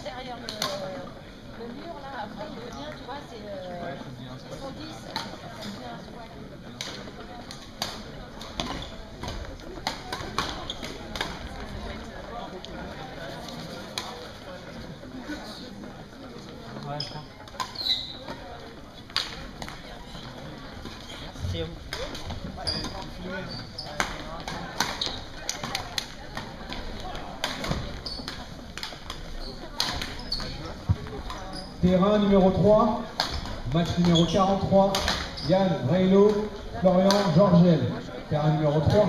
Derrière le, mur, là, après, il revient, tu vois, c'est euh, 110. Terrain numéro 3, match numéro 43, Yann Reylo, Florian Georgel. Terrain numéro 3.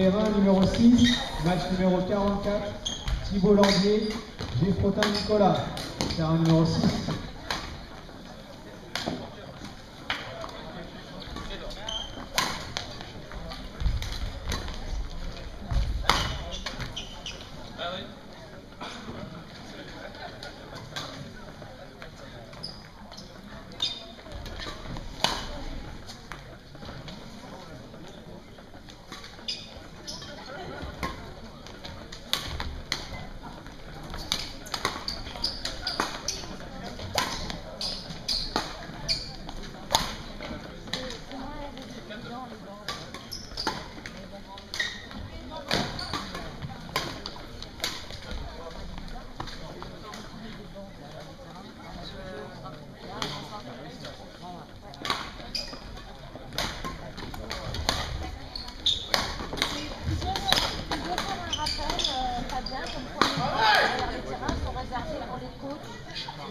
P1 numéro 6, match numéro 44, Thibault Landier, Gilles Frotin Nicolas, P1 numéro 6.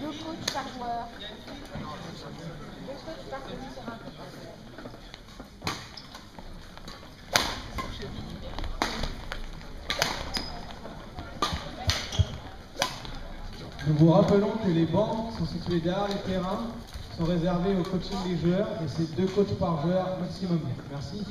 Deux coachs par joueur. Deux coachs par. Nous vous rappelons que les bancs sont situés derrière les terrains, sont réservés au coaching des joueurs et c'est deux coachs par joueur maximum. Merci.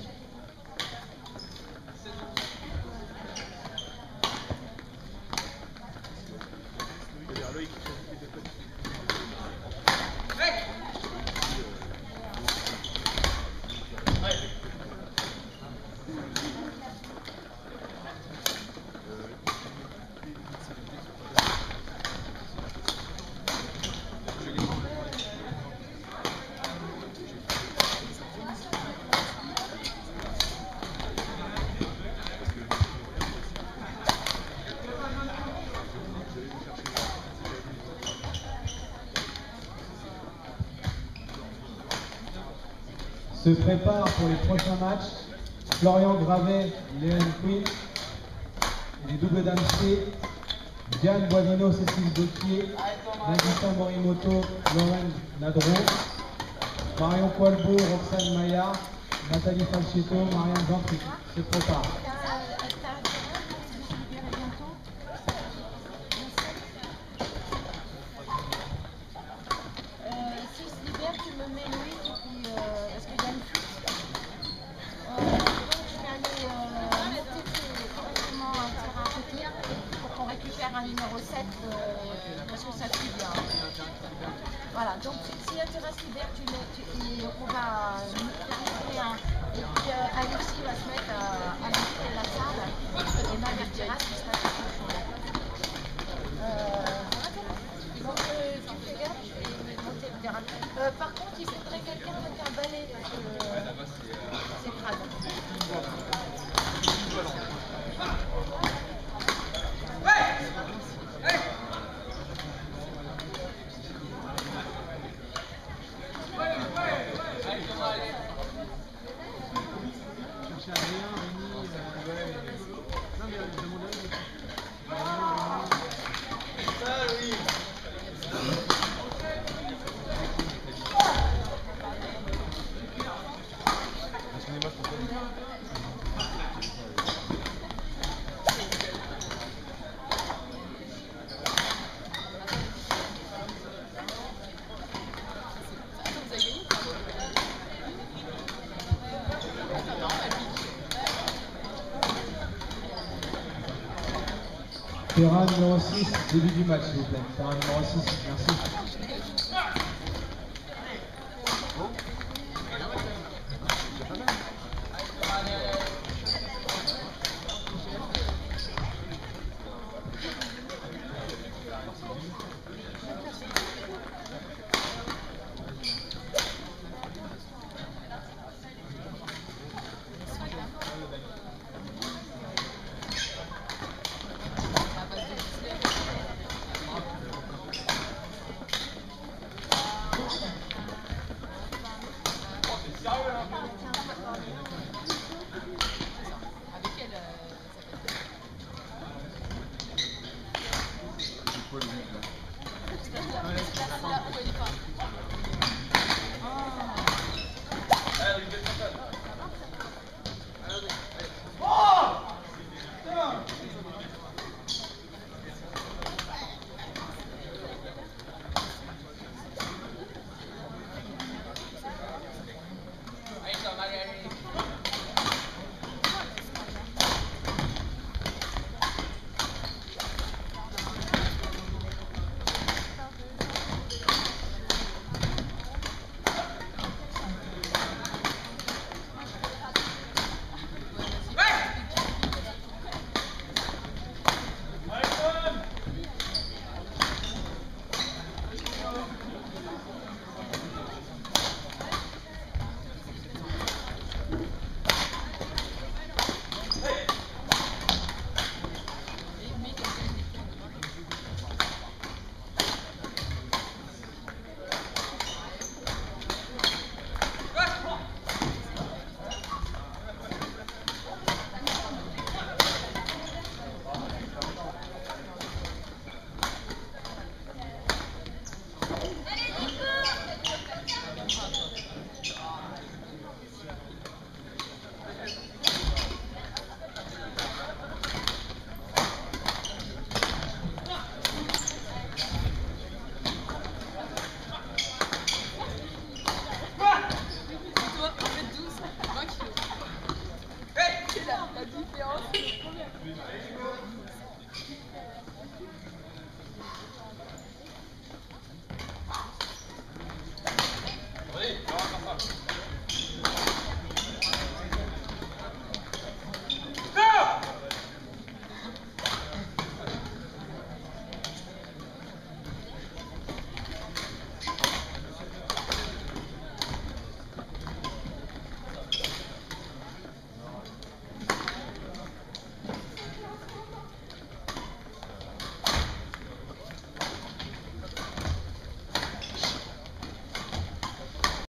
Se prépare pour les prochains matchs Florian Gravet, Léon Quinn, les doubles dames Diane Boisino, Cécile Gauthier, Nagisa Morimoto, Lorraine Nadron, Marion Poilbeau, Roxane Maillard, Nathalie Falchetto, Marianne Jean se préparent. T'as t'as un terrain qui se libérer bientôt Euh, si se libère, tu me mets Loïc et puis euh, parce qu'il y a une fuite. Euh, donc je vais aller euh, monter correctement un terrain petit pour qu'on récupère un numéro 7 euh, parce que ça suit bien. Voilà, donc si, si un terrain se libère, tu mets, tu, et on va clarifier un. Et puis euh, Alexis va se mettre à, à monter la salle et ma mère terrasse qui sera tout le fond. Euh, donc euh, tu fais gaffe, je vais monter le terrain. Euh, par contre, il faudrait quelqu'un avec un balai que Terrain numéro 6, début du match, s'il vous plaît. Terrain numéro 6, merci. Là